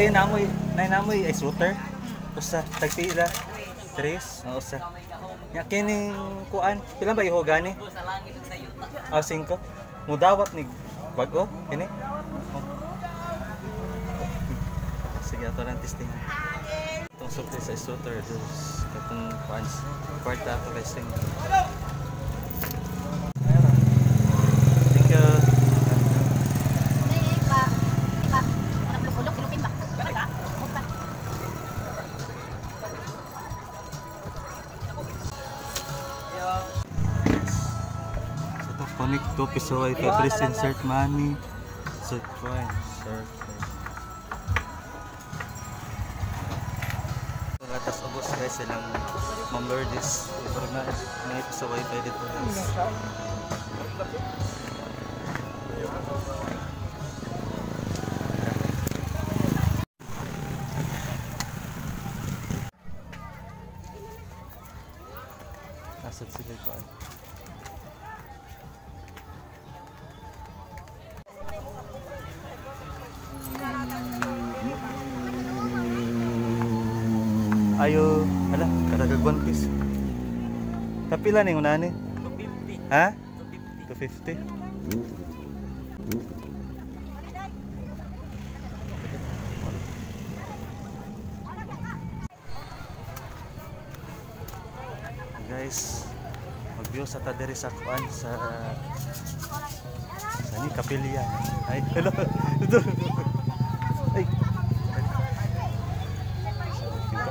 Ito namoy, na namoy ice water. Usa, tagpila. Tres, o usa. Nya kining kuan, pila ba iho gani? Ah, singko. Mudawat ni bago, kini. Oh. Sige, ato lang testing. Itong sukli sa ice water, dus katong kuan, kwarta to guys sing. Connect to piso wifi please insert money. Insert coin. Insert coin. So latas ubos guys silang Ma'am Lourdes. Pero na may piso wifi dito guys. Nasad sila ito Ayo, ala, karagag one piece. Kapila ning una ni? 250. Ha? 250. Guys, mag-view sa ta diri sa kuan sa sa ni kapilya. Ay, hello.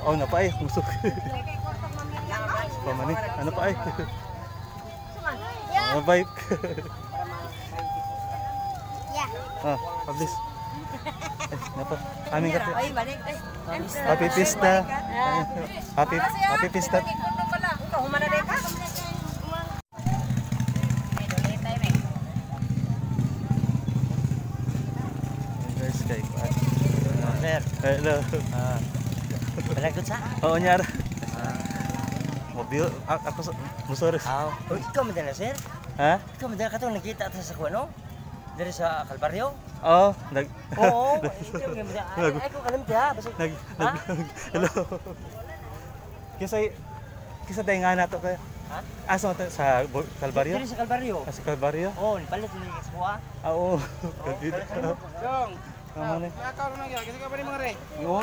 Oh, na pa ay, musok. Pamani, ano pa ay? Ano bike? Ah, pablis. Ay, napa. Aming kati. Ay, balik. Ay, Happy Pista. Happy Happy Pista. Ikaw, humana rin ka? Ay, dulit tayo, may. Ayan, Guys, kay kuan. Sir, Hello. ah, palagod sa? Oo, nyara. Mobil, a- ako sa, musores. Aw, oh, ikaw madala, sir? Ha? Ikaw madala ka to, nakita ta sa kuano? Dari sa Kalbaryo? Oo, nag... Oo. Ay, ko kalam tiya. Basta, nag... Ha? nag... Hello. Kisa, kisa tayo nga nato kayo. Ha? Tayo? Sa Bo- Calvario? Dari sa Kalbaryo. Ah, sa Calvario? Oo, nipalit mo yung kuha. Ah, oo. Kadito. Dong, Tama na. nakakaw naman yan. Kasi ka pa rin mga re. Oo.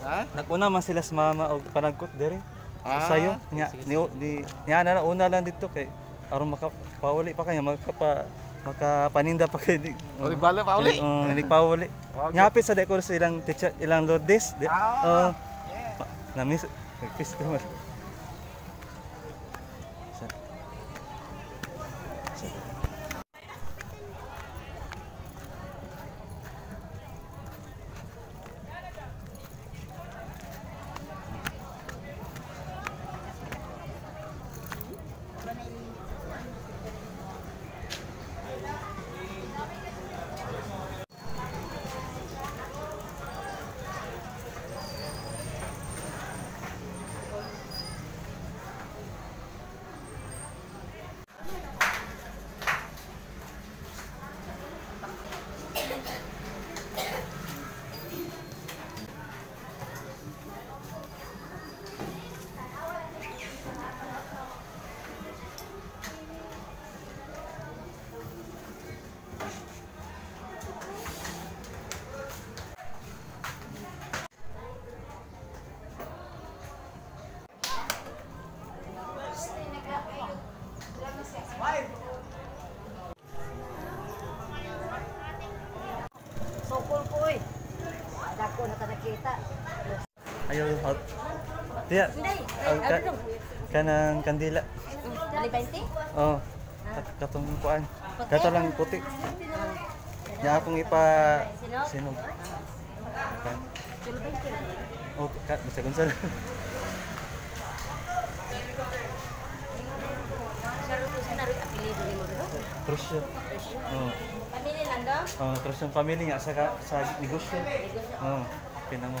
Ha? Naguna man sila sa mama o panagkot dere. Ah, Sayo. Nya, ni, ni, niya na una lang dito kay aron makapawali pa kanya magkapa makapaninda pa kay di. O, bala pa uli. Oo, hindi pa uli. Nyapit sa dekor sa ilang teacher, ilang lourdes. Di, Ah, oh, Namis, nagpis ko man. Sa- Sukol ko, eh. Dako na ta nakita. Out. Tiya. Ang ka- kanang kandila. Dali 20? Oh, kat- katong kuan. Kato lang puti. Nya akong ipa sinog. Tulo 20. Oh, ka, basta kung saan. Saro to sa naroy apelido ni mo do. Crush yun. Oh, Pamili lang do. oh, crush yung family nga sa, sa negosyo. Oh, pinang mo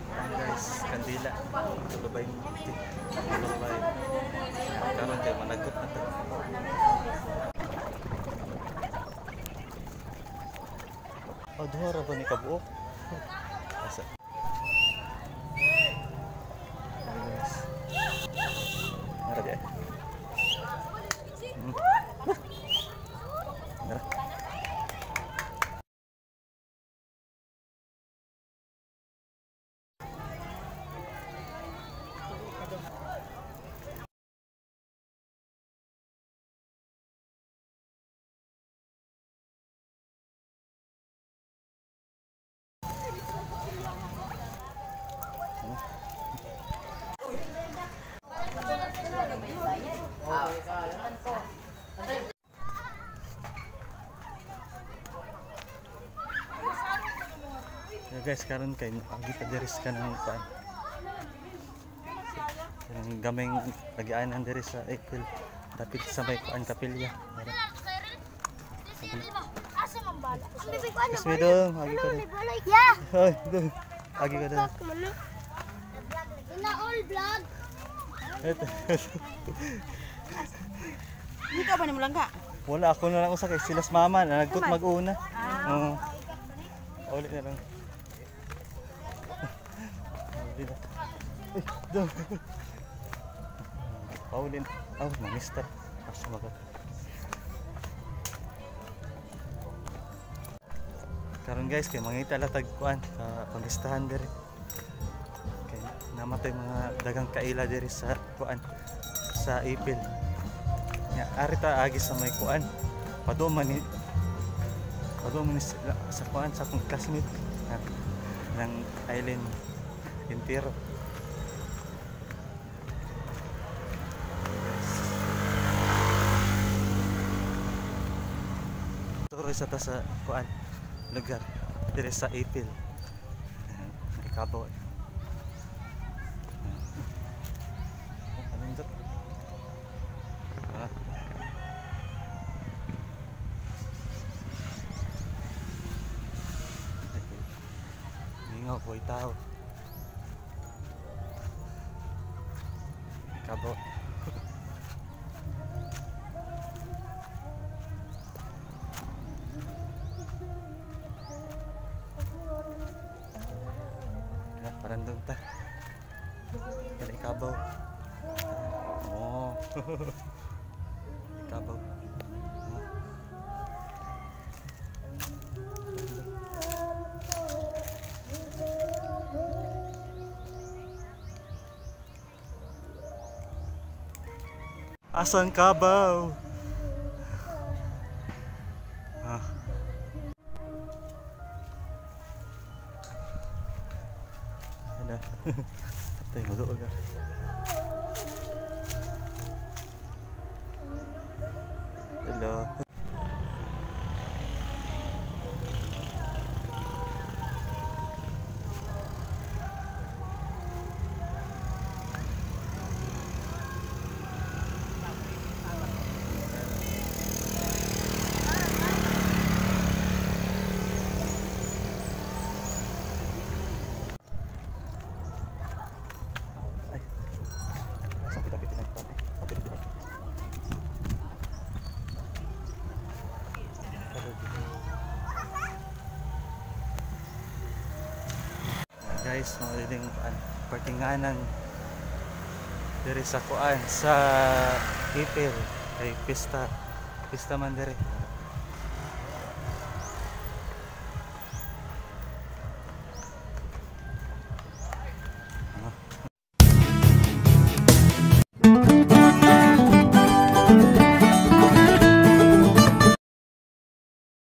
ko ang guys, kandila. Tulubay mo. Tulubay. Karon kay managot na to. Oh, duha ba ni kabuok? Yeah, guys, karon kay agi pa diri sa kanang kuan. Kanang gamay lagianan diri sa April. Dapit sa may kuan kapilya. Asa man bala? Ang? Yes, may dong, agi ka. Yeah! Hoy, dong. Agi ka dong. Ina all vlog. Ka ba ni Mulangga? Wala ako na lang usa kay silas mama na nagkut mag-una. Oo. Ulit na lang. Ulit na. Dong. Paulin. Oh, magister. Asa maka. Karon guys, kay mangita latag kuan sa pangistahan diri. Kay namatay mga dagang kaila diri sa kuan sa ipil. Nya ari ta agi sa may kuan. Paduman ni Paduman ni sila sa kuan sa akong classmate ng Island Intero. Turo isa ta sa kuan lugar dire sa Ipil. Ikabaw. Anindot. Ah. Mingaw po tao. Oh. ikabaw. Oh. Asan kabaw? Ah. Ada. Tay mo ka. Guys, mga an partinganan diri sa kuan sa Ipil kay pista. Pista man diri